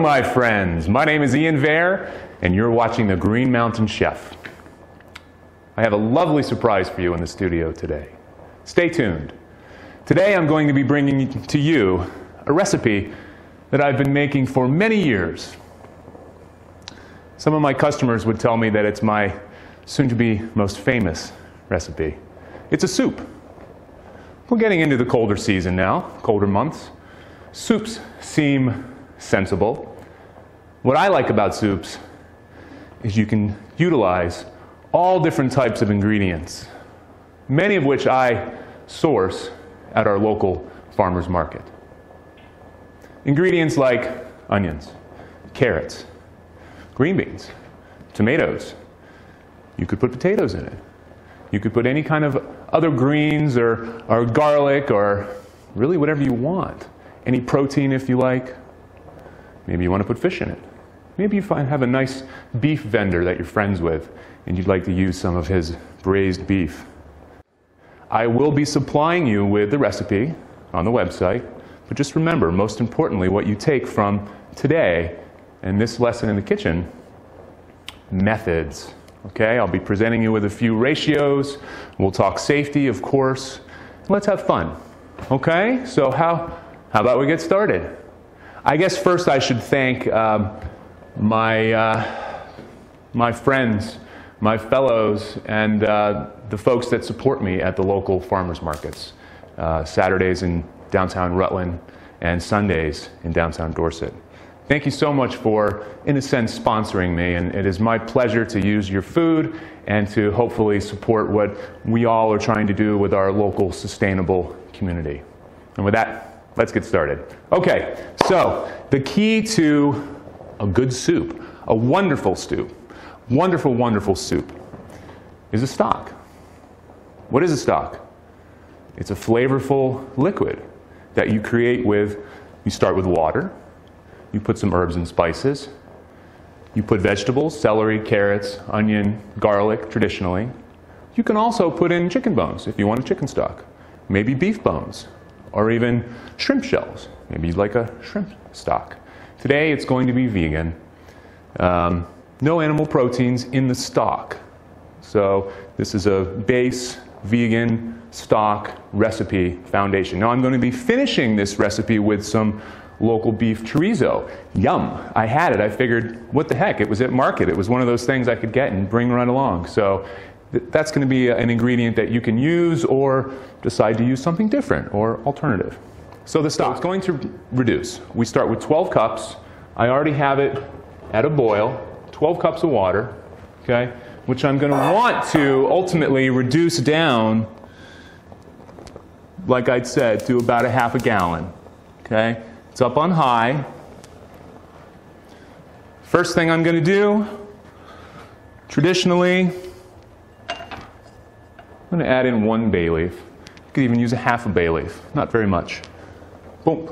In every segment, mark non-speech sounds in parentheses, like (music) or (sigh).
My friends. My name is Ian Vare, and you're watching The Green Mountain Chef. I have a lovely surprise for you in the studio today. Stay tuned. Today, I'm going to be bringing to you a recipe that I've been making for many years. Some of my customers would tell me that it's my soon to be most famous recipe. It's a soup. We're getting into the colder season now, colder months. Soups seem sensible. What I like about soups is you can utilize all different types of ingredients, many of which I source at our local farmer's market. Ingredients like onions, carrots, green beans, tomatoes. You could put potatoes in it. You could put any kind of other greens or, or garlic or really whatever you want. Any protein if you like. Maybe you want to put fish in it. Maybe you find, have a nice beef vendor that you're friends with and you'd like to use some of his braised beef. I will be supplying you with the recipe on the website, but just remember, most importantly, what you take from today and this lesson in the kitchen methods. Okay, I'll be presenting you with a few ratios. We'll talk safety, of course. Let's have fun. Okay, so how, how about we get started? I guess first I should thank um, my, uh, my friends, my fellows, and uh, the folks that support me at the local farmers markets. Uh, Saturdays in downtown Rutland and Sundays in downtown Dorset. Thank you so much for, in a sense, sponsoring me, and it is my pleasure to use your food and to hopefully support what we all are trying to do with our local sustainable community. And with that, let's get started. Okay, so the key to a good soup, a wonderful soup, wonderful, wonderful soup, is a stock. What is a stock? It's a flavorful liquid that you create with, you start with water, you put some herbs and spices, you put vegetables, celery, carrots, onion, garlic, traditionally. You can also put in chicken bones if you want a chicken stock, maybe beef bones, or even shrimp shells. Maybe you'd like a shrimp stock. Today it's going to be vegan. Um, no animal proteins in the stock. So this is a base vegan stock recipe foundation. Now I'm going to be finishing this recipe with some local beef chorizo. Yum! I had it. I figured, what the heck? It was at market. It was one of those things I could get and bring right along. So that's going to be an ingredient that you can use or decide to use something different or alternative. So the stock is going to reduce. We start with 12 cups. I already have it at a boil, 12 cups of water, okay, which I'm going to want to ultimately reduce down, like I'd said, to about a half a gallon. Okay, it's up on high. First thing I'm going to do, traditionally, I'm going to add in one bay leaf. You could even use a half a bay leaf, not very much. Boom.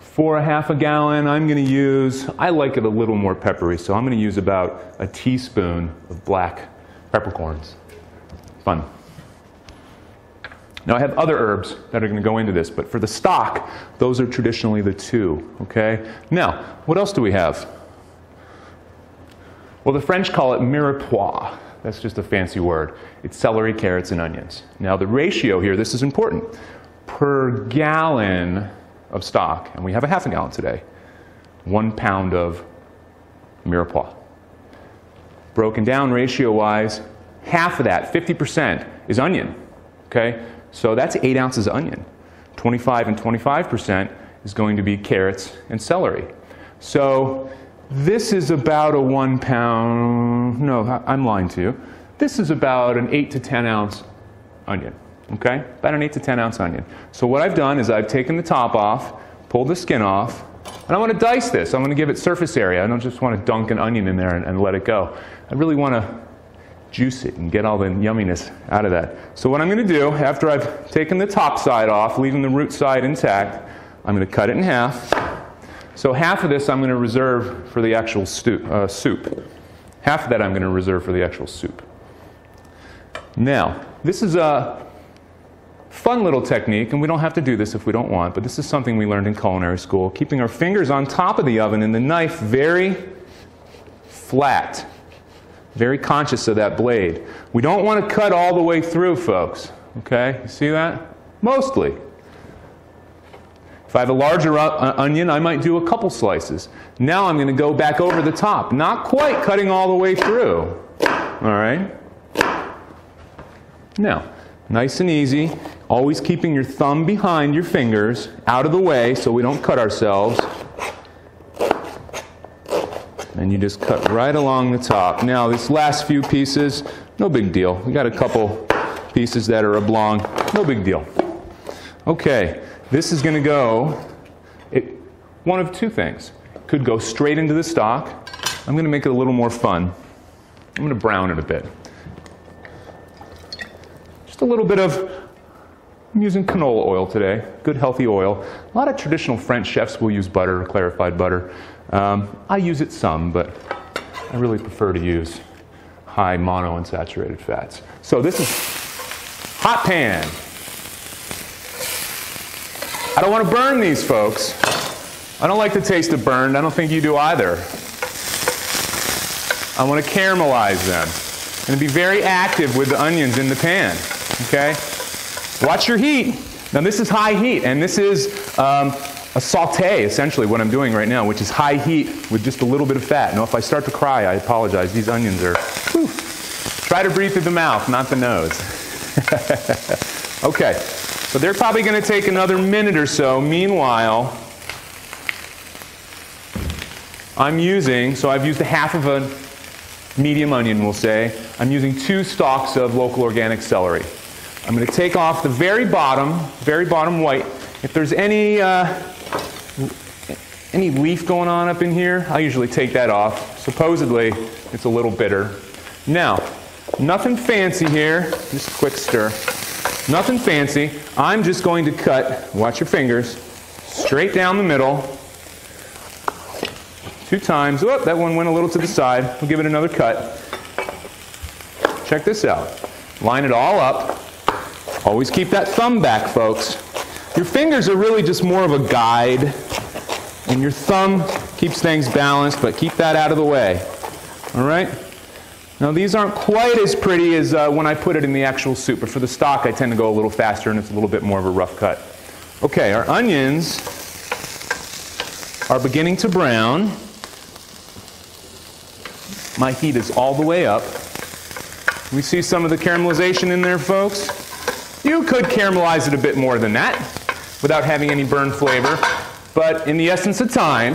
For a half a gallon, I'm going to use, I like it a little more peppery, so I'm going to use about a teaspoon of black peppercorns. Fun. Now I have other herbs that are going to go into this, but for the stock, those are traditionally the two, okay? Now, what else do we have? Well, the French call it mirepoix. That's just a fancy word. It's celery, carrots, and onions. Now, the ratio here, this is important. Per gallon of stock, and we have a half a gallon today, one pound of mirepoix. Broken down ratio wise, half of that, 50%, is onion. Okay? So that's eight ounces of onion. 25 and 25% is going to be carrots and celery. So this is about a one pound, no, I'm lying to you. This is about an eight to 10 ounce onion, okay? About an eight to 10 ounce onion. So what I've done is I've taken the top off, pulled the skin off, and I want to dice this. I'm going to give it surface area. I don't just want to dunk an onion in there and, and let it go. I really want to juice it and get all the yumminess out of that. So what I'm going to do, after I've taken the top side off, leaving the root side intact, I'm going to cut it in half. So half of this I'm going to reserve for the actual uh, soup. Half of that I'm going to reserve for the actual soup. Now, this is a fun little technique, and we don't have to do this if we don't want, but this is something we learned in culinary school, keeping our fingers on top of the oven and the knife very flat, very conscious of that blade. We don't want to cut all the way through, folks. Okay? You see that? Mostly. If I have a larger uh, onion, I might do a couple slices. Now I'm going to go back over the top, not quite cutting all the way through. All right? Now, nice and easy, always keeping your thumb behind your fingers, out of the way so we don't cut ourselves. And you just cut right along the top. Now, this last few pieces, no big deal. We got a couple pieces that are oblong, no big deal. Okay, this is going to go it, one of two things. Could go straight into the stock. I'm going to make it a little more fun. I'm going to brown it a bit. Just a little bit of, I'm using canola oil today, good healthy oil. A lot of traditional French chefs will use butter, clarified butter. Um, I use it some, but I really prefer to use high monounsaturated fats. So this is hot pan. I don't want to burn these folks. I don't like the taste of burned. I don't think you do either. I want to caramelize them and be very active with the onions in the pan. Okay? Watch your heat. Now, this is high heat, and this is um, a saute, essentially, what I'm doing right now, which is high heat with just a little bit of fat. Now, if I start to cry, I apologize. These onions are. Whew. Try to breathe through the mouth, not the nose. (laughs) okay. So they're probably going to take another minute or so. Meanwhile, I'm using, so I've used a half of a medium onion, we'll say. I'm using two stalks of local organic celery. I'm going to take off the very bottom, very bottom white. If there's any, uh, any leaf going on up in here, I usually take that off. Supposedly, it's a little bitter. Now, nothing fancy here, just a quick stir. Nothing fancy. I'm just going to cut, watch your fingers, straight down the middle. Two times. Oh, that one went a little to the side. We'll give it another cut. Check this out. Line it all up. Always keep that thumb back, folks. Your fingers are really just more of a guide, and your thumb keeps things balanced, but keep that out of the way. All right? Now these aren't quite as pretty as uh, when I put it in the actual soup, but for the stock I tend to go a little faster and it's a little bit more of a rough cut. Okay, our onions are beginning to brown. My heat is all the way up. We see some of the caramelization in there, folks. You could caramelize it a bit more than that without having any burn flavor, but in the essence of time,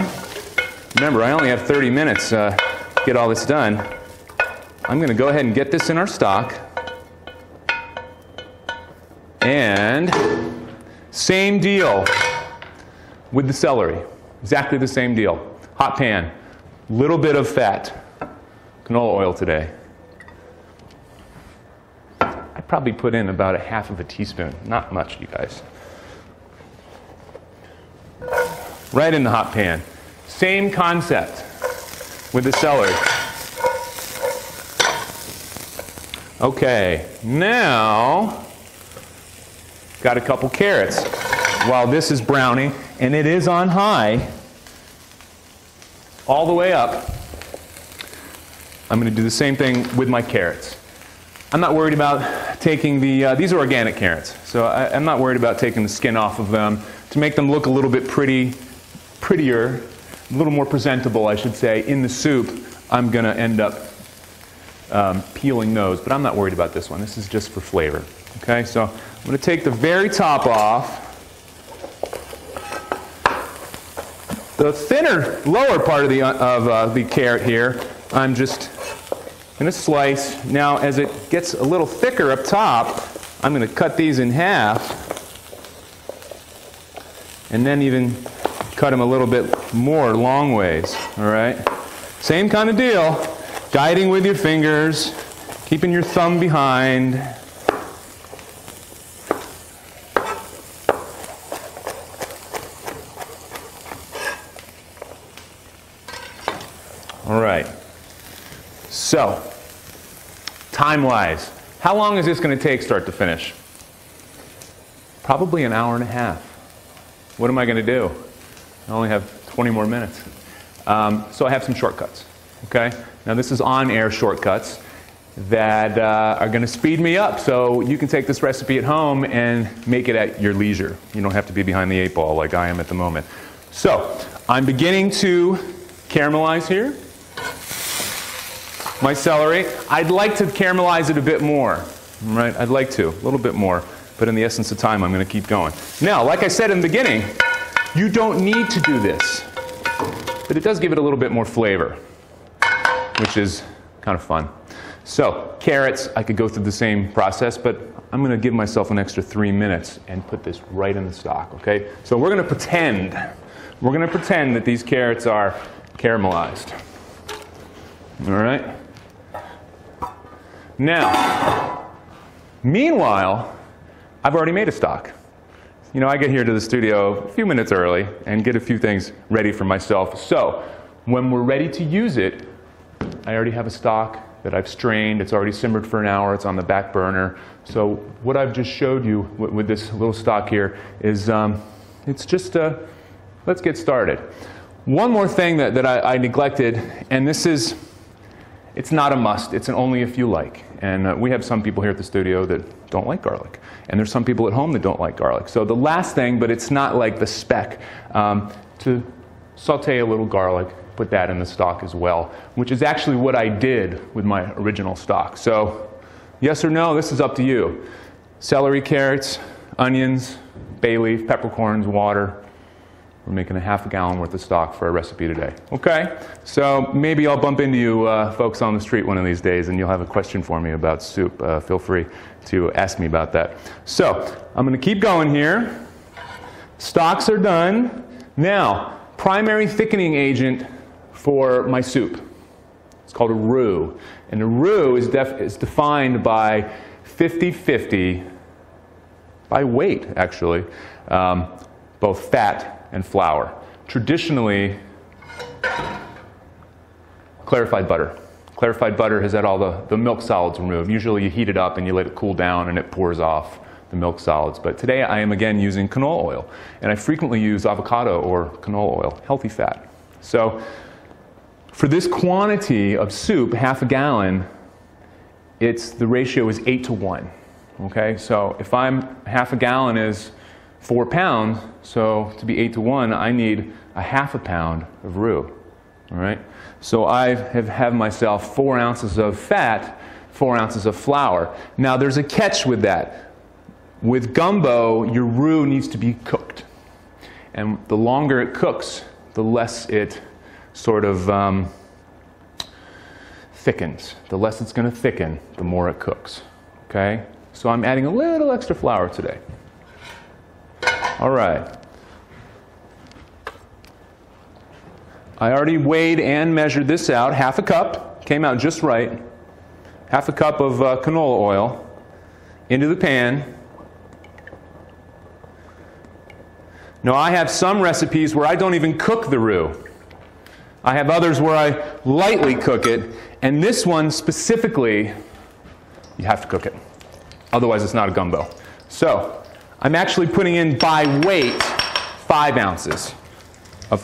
remember I only have 30 minutes uh, to get all this done. I'm going to go ahead and get this in our stock. And same deal with the celery. Exactly the same deal. Hot pan, little bit of fat. Canola oil today. Probably put in about a half of a teaspoon. Not much, you guys. Right in the hot pan. Same concept with the celery. Okay, now got a couple carrots. While this is browning, and it is on high, all the way up, I'm going to do the same thing with my carrots. I'm not worried about taking the, uh, these are organic carrots, so I, I'm not worried about taking the skin off of them to make them look a little bit pretty, prettier, a little more presentable, I should say, in the soup. I'm going to end up um, peeling those, but I'm not worried about this one. This is just for flavor. Okay, so I'm going to take the very top off. The thinner, lower part of the, uh, of, uh, the carrot here, I'm just going to slice. Now, as it gets a little thicker up top, I'm going to cut these in half and then even cut them a little bit more long ways. All right? Same kind of deal guiding with your fingers, keeping your thumb behind. All right. So, time wise, how long is this going to take start to finish? Probably an hour and a half. What am I going to do? I only have 20 more minutes. Um, so I have some shortcuts. Okay? Now, this is on air shortcuts that uh, are going to speed me up so you can take this recipe at home and make it at your leisure. You don't have to be behind the eight ball like I am at the moment. So, I'm beginning to caramelize here my celery. I'd like to caramelize it a bit more, right? I'd like to, a little bit more, but in the essence of time, I'm going to keep going. Now, like I said in the beginning, you don't need to do this, but it does give it a little bit more flavor, which is kind of fun. So, carrots, I could go through the same process, but I'm going to give myself an extra three minutes and put this right in the stock, okay? So, we're going to pretend, we're going to pretend that these carrots are caramelized. All right? Now, meanwhile, I've already made a stock. You know, I get here to the studio a few minutes early and get a few things ready for myself. So, when we're ready to use it, I already have a stock that I've strained. It's already simmered for an hour. It's on the back burner. So, what I've just showed you with, with this little stock here is um, it's just, uh, let's get started. One more thing that, that I, I neglected, and this is, it's not a must, it's an only if you like. And uh, we have some people here at the studio that don't like garlic. And there's some people at home that don't like garlic. So the last thing, but it's not like the spec, um, to saute a little garlic, put that in the stock as well, which is actually what I did with my original stock. So yes or no, this is up to you. Celery, carrots, onions, bay leaf, peppercorns, water, we're making a half a gallon worth of stock for a recipe today. Okay? So maybe I'll bump into you uh, folks on the street one of these days and you'll have a question for me about soup. Uh, feel free to ask me about that. So I'm going to keep going here. Stocks are done. Now, primary thickening agent for my soup. It's called a roux. And a roux is, is defined by 50 50 by weight, actually, um, both fat and flour. Traditionally, clarified butter. Clarified butter has had all the, the milk solids removed. Usually you heat it up and you let it cool down and it pours off the milk solids. But today I am again using canola oil. And I frequently use avocado or canola oil, healthy fat. So for this quantity of soup, half a gallon, it's the ratio is 8 to 1. Okay? So if I'm half a gallon is four pounds, so to be eight to one, I need a half a pound of roux. All right? So I have have myself four ounces of fat, four ounces of flour. Now there's a catch with that. With gumbo, your roux needs to be cooked. And the longer it cooks, the less it sort of um, thickens. The less it's going to thicken, the more it cooks. Okay? So I'm adding a little extra flour today. All right. I already weighed and measured this out. Half a cup, came out just right. Half a cup of uh, canola oil into the pan. Now, I have some recipes where I don't even cook the roux. I have others where I lightly cook it, and this one specifically, you have to cook it. Otherwise, it's not a gumbo. So, I'm actually putting in by weight five ounces of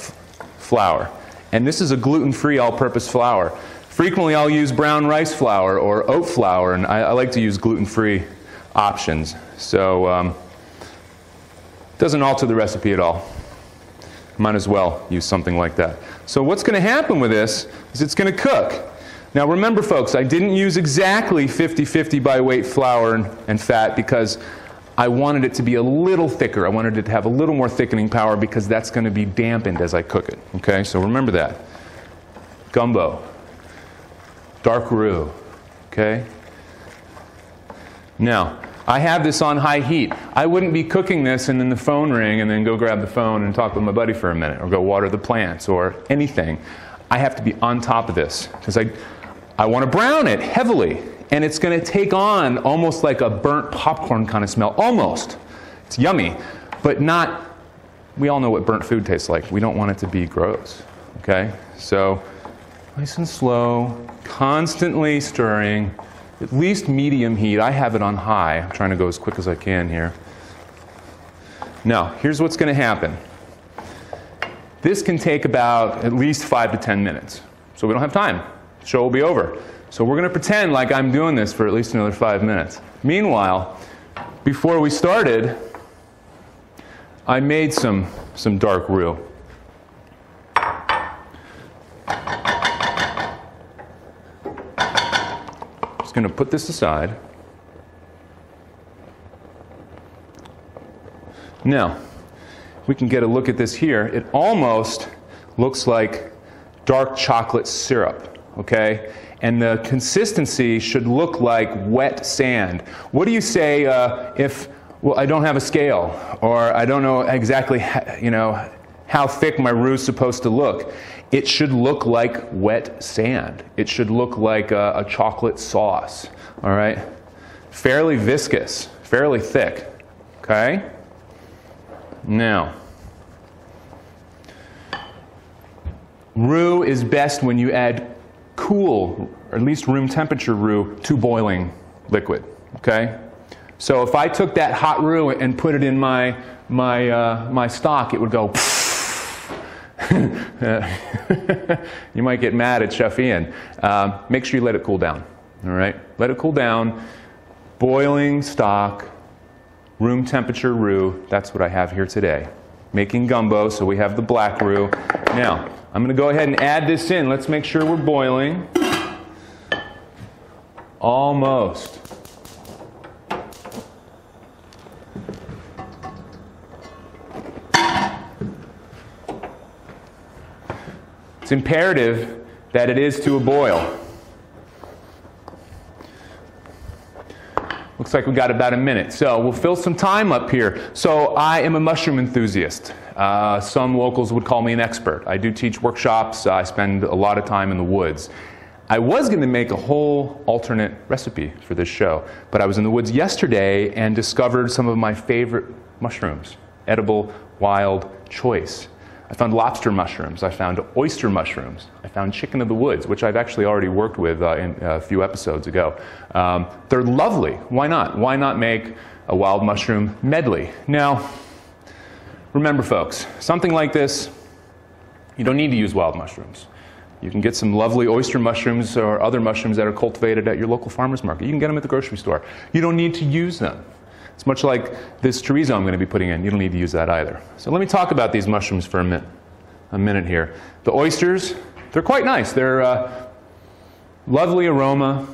flour. And this is a gluten free all purpose flour. Frequently, I'll use brown rice flour or oat flour, and I, I like to use gluten free options. So, um, doesn't alter the recipe at all. Might as well use something like that. So, what's going to happen with this is it's going to cook. Now, remember, folks, I didn't use exactly 50 50 by weight flour and, and fat because I wanted it to be a little thicker. I wanted it to have a little more thickening power because that's going to be dampened as I cook it. Okay, so remember that. Gumbo, dark roux. Okay? Now, I have this on high heat. I wouldn't be cooking this and then the phone ring and then go grab the phone and talk with my buddy for a minute or go water the plants or anything. I have to be on top of this because I, I want to brown it heavily and it's going to take on almost like a burnt popcorn kind of smell. Almost. It's yummy, but not. We all know what burnt food tastes like. We don't want it to be gross. Okay? So, nice and slow, constantly stirring, at least medium heat. I have it on high. I'm trying to go as quick as I can here. Now, here's what's going to happen. This can take about at least five to 10 minutes. So we don't have time. Show will be over. So we're going to pretend like I'm doing this for at least another five minutes. Meanwhile, before we started, I made some, some dark roux. Just going to put this aside. Now, we can get a look at this here. It almost looks like dark chocolate syrup, okay? And the consistency should look like wet sand. What do you say uh, if, well, I don't have a scale, or I don't know exactly, you know, how thick my roux is supposed to look? It should look like wet sand. It should look like a, a chocolate sauce, all right? Fairly viscous, fairly thick, okay? Now, roux is best when you add cool, or at least room temperature roux, to boiling liquid. Okay? So if I took that hot roux and put it in my, my, uh, my stock, it would go. (laughs) you might get mad at Chef Ian. Uh, make sure you let it cool down. All right? Let it cool down. Boiling stock, room temperature roux. That's what I have here today. Making gumbo, so we have the black roux. Now, I'm going to go ahead and add this in. Let's make sure we're boiling. Almost. It's imperative that it is to a boil. Looks like we got about a minute. So we'll fill some time up here. So I am a mushroom enthusiast. Uh, some locals would call me an expert. I do teach workshops. I spend a lot of time in the woods. I was going to make a whole alternate recipe for this show, but I was in the woods yesterday and discovered some of my favorite mushrooms, edible, wild, choice. I found lobster mushrooms. I found oyster mushrooms. I found chicken of the woods, which I've actually already worked with uh, in, uh, a few episodes ago. Um, they're lovely. Why not? Why not make a wild mushroom medley? Now, remember, folks, something like this, you don't need to use wild mushrooms. You can get some lovely oyster mushrooms or other mushrooms that are cultivated at your local farmer's market. You can get them at the grocery store. You don't need to use them. It's much like this chorizo I'm going to be putting in. You don't need to use that either. So let me talk about these mushrooms for a minute, a minute here. The oysters, they're quite nice. They're uh, lovely aroma,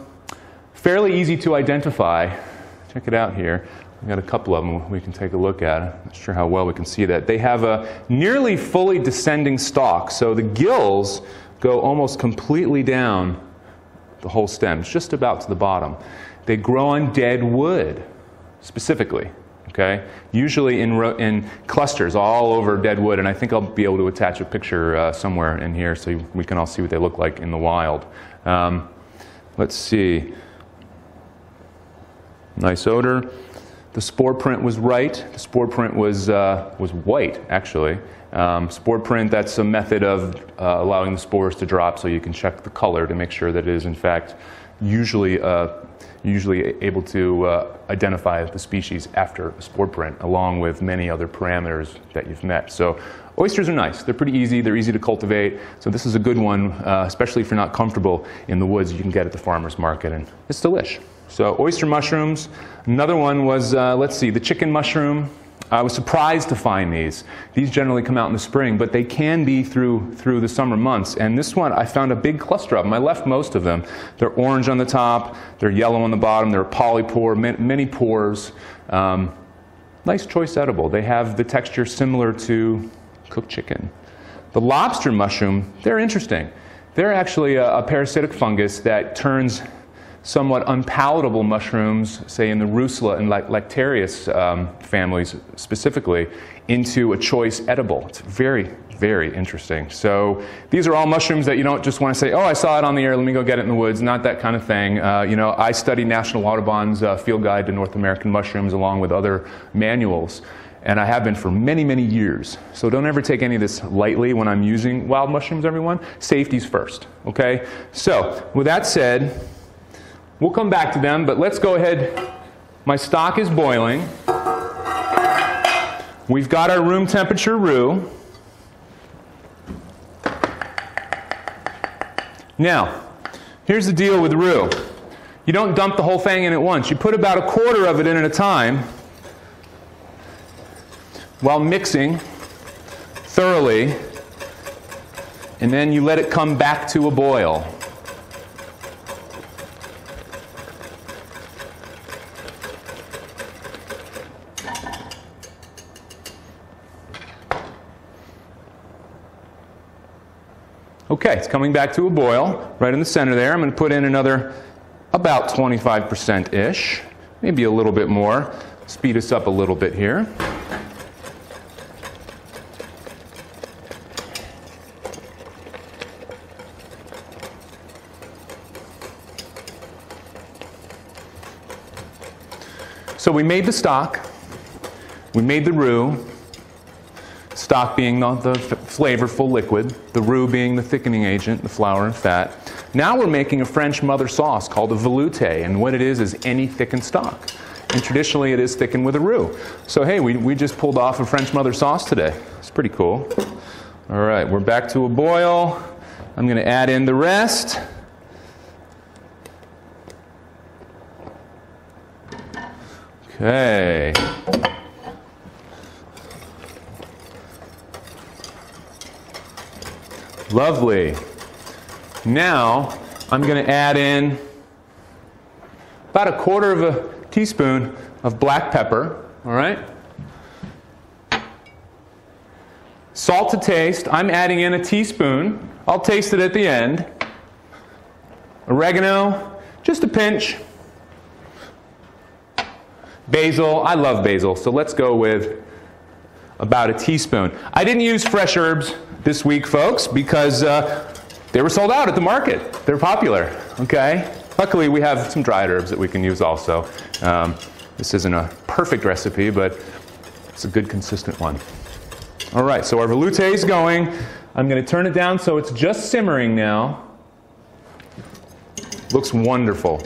fairly easy to identify. Check it out here. We've got a couple of them we can take a look at. I'm not sure how well we can see that. They have a nearly fully descending stalk, so the gills go almost completely down the whole stem, just about to the bottom. They grow on dead wood specifically. Okay, usually in, in clusters all over dead wood, and I think I'll be able to attach a picture uh, somewhere in here so we can all see what they look like in the wild. Um, let's see. Nice odor. The spore print was right. The spore print was, uh, was white, actually. Um, spore print, that's a method of uh, allowing the spores to drop so you can check the color to make sure that it is, in fact, usually uh, usually able to uh, identify the species after a spore print, along with many other parameters that you've met. So oysters are nice. They're pretty easy. They're easy to cultivate. So this is a good one, uh, especially if you're not comfortable in the woods. You can get at the farmer's market, and it's delish. So oyster mushrooms. Another one was, uh, let's see, the chicken mushroom. I was surprised to find these. These generally come out in the spring, but they can be through, through the summer months. And this one, I found a big cluster of them. I left most of them. They're orange on the top, they're yellow on the bottom, they're polypore, many pores. Um, nice choice edible. They have the texture similar to cooked chicken. The lobster mushroom, they're interesting. They're actually a, a parasitic fungus that turns somewhat unpalatable mushrooms, say in the Russula and Lactarius um, families specifically, into a choice edible. It's very, very interesting. So these are all mushrooms that you don't just want to say, oh, I saw it on the air, let me go get it in the woods. Not that kind of thing. Uh, you know, I study National Audubon's uh, Field Guide to North American Mushrooms along with other manuals. And I have been for many, many years. So don't ever take any of this lightly when I'm using wild mushrooms, everyone. Safety's first, okay? So, with that said, We'll come back to them, but let's go ahead. My stock is boiling. we've got our room temperature roux. Now, here's the deal with roux. You don't dump the whole thing in at once. You put about a quarter of it in at a time while mixing thoroughly, and then you let it come back to a boil. Okay, it's coming back to a boil right in the center there. I'm going to put in another about 25%-ish, maybe a little bit more. Speed us up a little bit here. So we made the stock, we made the roux, stock being the, the flavorful liquid, the roux being the thickening agent, the flour and fat. Now we're making a French mother sauce called a velouté, and what it is is any thickened stock. And traditionally it is thickened with a roux. So hey, we, we just pulled off a French mother sauce today. It's pretty cool. All right, we're back to a boil. I'm going to add in the rest. Okay. Lovely. Now, I'm going to add in about a quarter of a teaspoon of black pepper, all right? Salt to taste. I'm adding in a teaspoon. I'll taste it at the end. Oregano, just a pinch. Basil, I love basil, so let's go with about a teaspoon. I didn't use fresh herbs this week, folks, because uh, they were sold out at the market. They're popular, okay? Luckily, we have some dried herbs that we can use also. Um, this isn't a perfect recipe, but it's a good, consistent one. All right, so our velouté is going. I'm going to turn it down so it's just simmering now. Looks wonderful.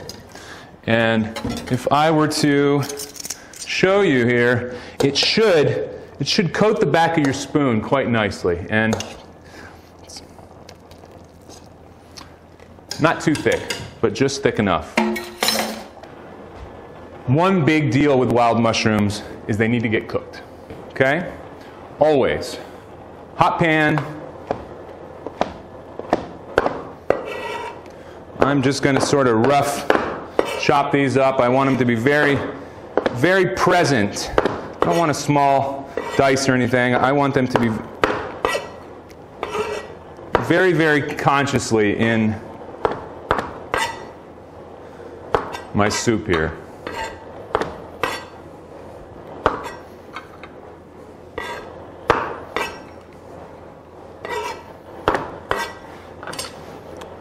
And if I were to show you here, it should it should coat the back of your spoon quite nicely. And not too thick, but just thick enough. One big deal with wild mushrooms is they need to get cooked. Okay? Always. Hot pan. I'm just going to sort of rough chop these up. I want them to be very, very present. I don't want a small dice or anything. I want them to be very, very consciously in my soup here.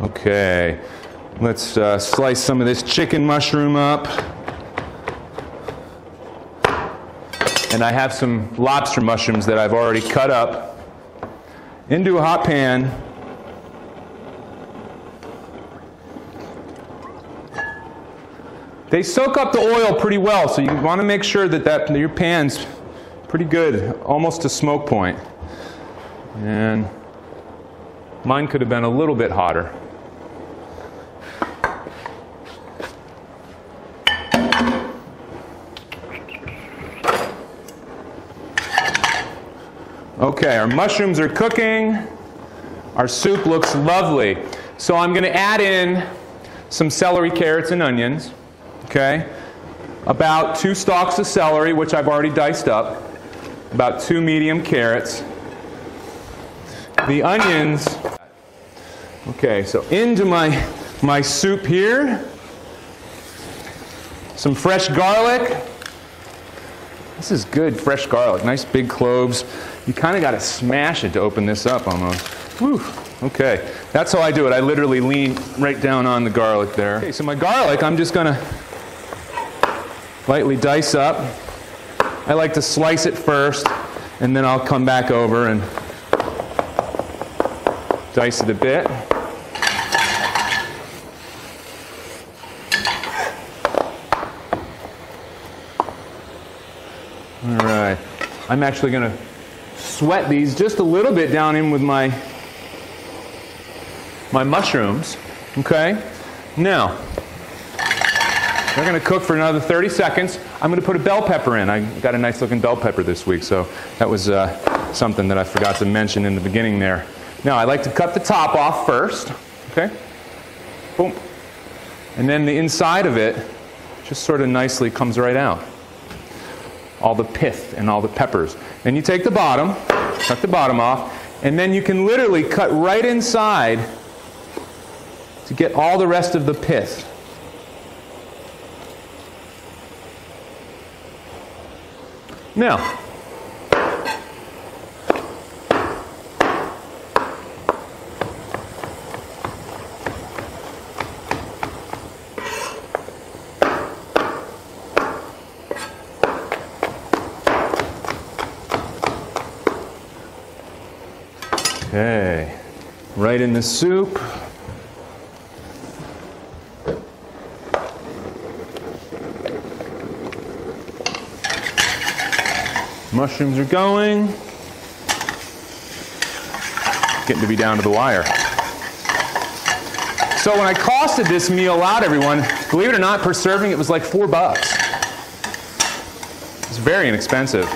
Okay, let's uh, slice some of this chicken mushroom up. And I have some lobster mushrooms that I've already cut up into a hot pan. They soak up the oil pretty well, so you want to make sure that, that your pan's pretty good, almost to smoke point. And mine could have been a little bit hotter. Okay, our mushrooms are cooking. Our soup looks lovely. So I'm going to add in some celery, carrots, and onions. Okay? About two stalks of celery, which I've already diced up. About two medium carrots. The onions. Okay, so into my, my soup here. Some fresh garlic. This is good fresh garlic, nice big cloves. You kind of got to smash it to open this up almost. Whew. Okay, that's how I do it. I literally lean right down on the garlic there. Okay, so my garlic, I'm just going to lightly dice up. I like to slice it first, and then I'll come back over and dice it a bit. All right. I'm actually going to sweat these just a little bit down in with my my mushrooms. Okay? Now, they're going to cook for another 30 seconds. I'm going to put a bell pepper in. I got a nice looking bell pepper this week, so that was uh, something that I forgot to mention in the beginning there. Now, I like to cut the top off first. Okay? Boom. And then the inside of it just sort of nicely comes right out. All the pith and all the peppers. Then you take the bottom, cut the bottom off, and then you can literally cut right inside to get all the rest of the pith. Now, right in the soup. Mushrooms are going. Getting to be down to the wire. So when I costed this meal out, everyone, believe it or not, per serving it was like four bucks. It's very inexpensive.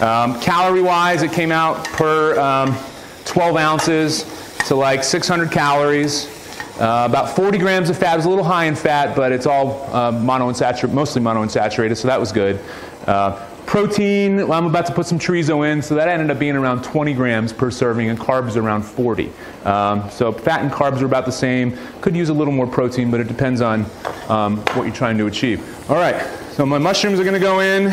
Um, Calorie-wise, it came out per um, 12 ounces to like 600 calories. Uh, about 40 grams of fat. It was a little high in fat, but it's all uh, monounsaturated, mostly monounsaturated, so that was good. Uh, Protein, well, I'm about to put some chorizo in, so that ended up being around 20 grams per serving, and carbs around 40. Um, so fat and carbs are about the same. Could use a little more protein, but it depends on um, what you're trying to achieve. All right, so my mushrooms are going to go in.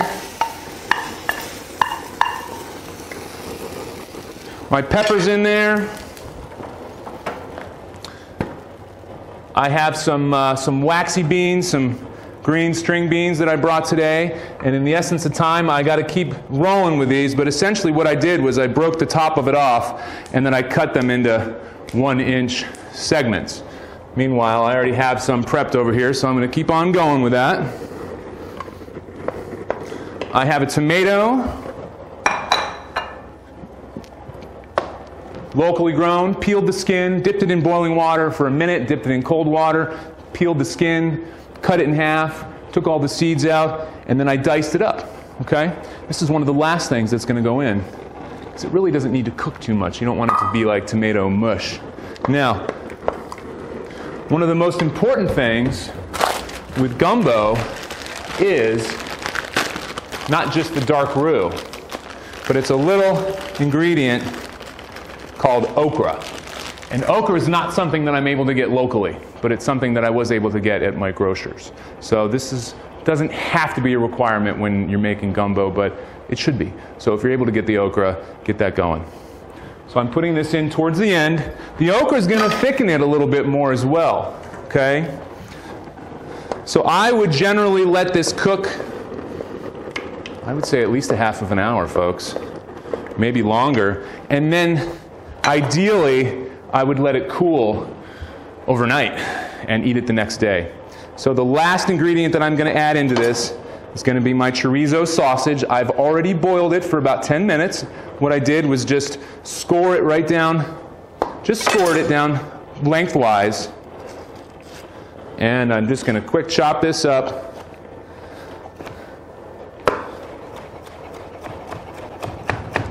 My pepper's in there. I have some, uh, some waxy beans, some green string beans that I brought today. And in the essence of time, I got to keep rolling with these. But essentially, what I did was I broke the top of it off and then I cut them into one inch segments. Meanwhile, I already have some prepped over here, so I'm going to keep on going with that. I have a tomato. Locally grown, peeled the skin, dipped it in boiling water for a minute, dipped it in cold water, peeled the skin, cut it in half, took all the seeds out, and then I diced it up. Okay? This is one of the last things that's going to go in. Because it really doesn't need to cook too much. You don't want it to be like tomato mush. Now, one of the most important things with gumbo is not just the dark roux, but it's a little ingredient called okra. And okra is not something that I'm able to get locally, but it's something that I was able to get at my grocer's. So this is, doesn't have to be a requirement when you're making gumbo, but it should be. So if you're able to get the okra, get that going. So I'm putting this in towards the end. The okra is going to thicken it a little bit more as well. Okay? So I would generally let this cook, I would say at least a half of an hour, folks. Maybe longer. And then ideally, I would let it cool overnight and eat it the next day. So the last ingredient that I'm going to add into this is going to be my chorizo sausage. I've already boiled it for about 10 minutes. What I did was just score it right down, just scored it down lengthwise. And I'm just going to quick chop this up.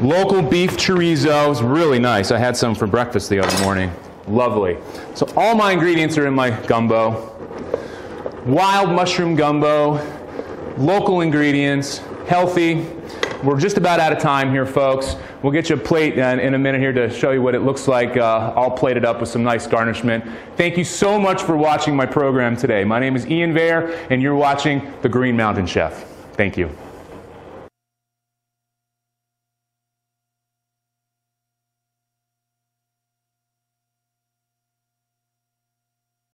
Local beef chorizo is really nice. I had some for breakfast the other morning. Lovely. So all my ingredients are in my gumbo. Wild mushroom gumbo, local ingredients, healthy. We're just about out of time here, folks. We'll get you a plate in a minute here to show you what it looks like, uh, all plated up with some nice garnishment. Thank you so much for watching my program today. My name is Ian Vare, and you're watching The Green Mountain Chef. Thank you.